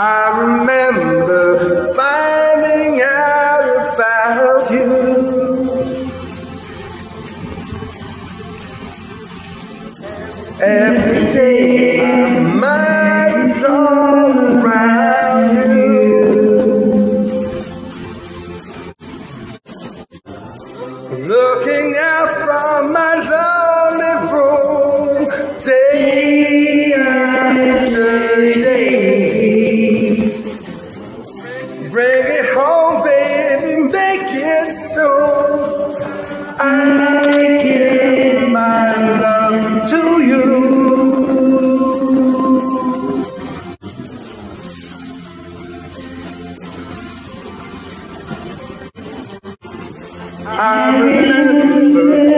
I remember finding out about you. Every day my mind is all around you. Looking out from my lonely room. After day. Bring it home, baby, make it so. I give my love to you. I remember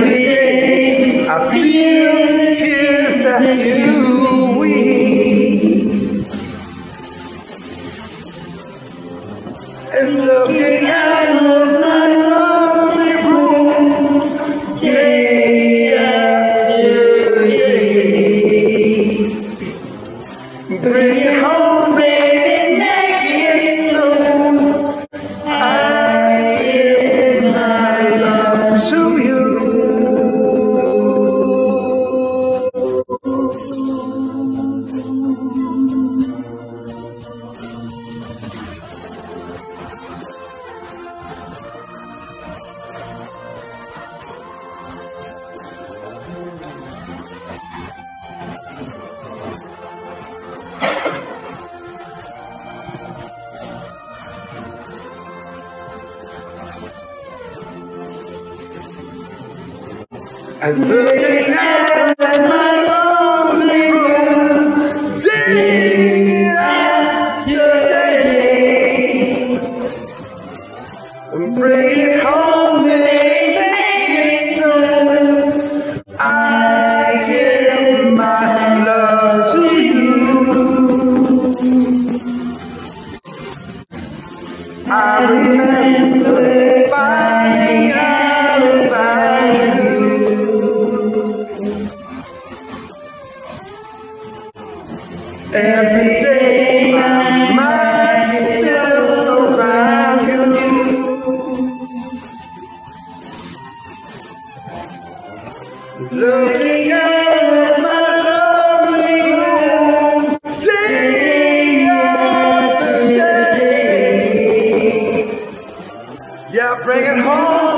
Every day I feel the tears that you weep. And looking out of my lonely room, day after day. Bring it home, baby, And Every day my mind's still around you. Looking at my lonely room, day after day. Yeah, bring it home.